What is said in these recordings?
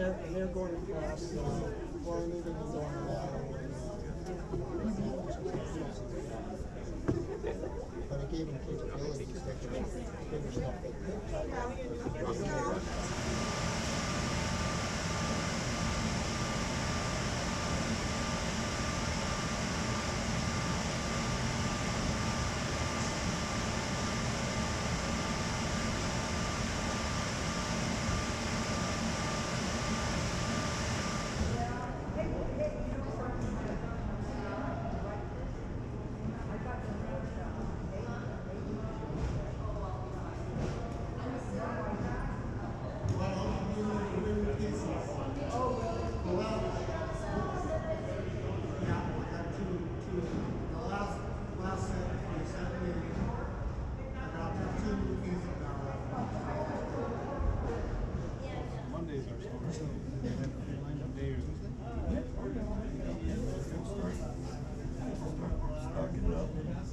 they're, and they're going across, uh, or maybe they're going around. But it gave them capabilities that could finish stuff they could. Mondays are slower, so they have a lined up day or something. Stocking it up. Mondays are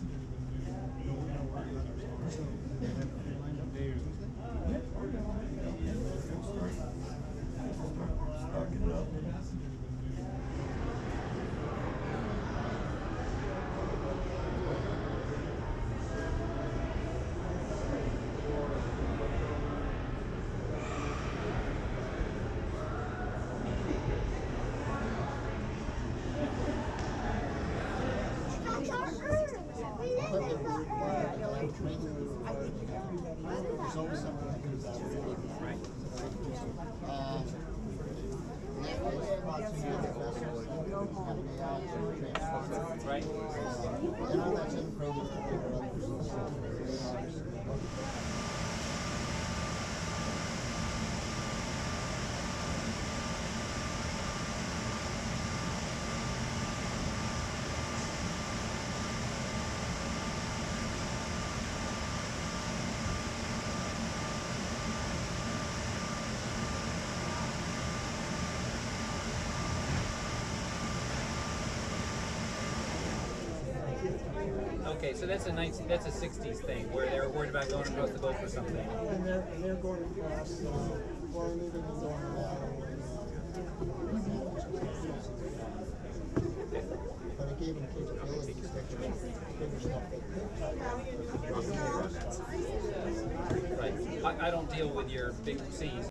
slower, so they have a lined up day or something. Stocking it up. But they were required to like train them. There's always something that. Right. Um, that was lots of other vessels that have been out and transferred. Right. And all that's in the program to figure out the Okay, so that's a nice, that's a '60s thing where they were worried about going across the boat for something. And they're, and they're going across, uh, or maybe they're going around. But it gave them capabilities that could finish stuff they. Right. I, I don't deal with your big Cs.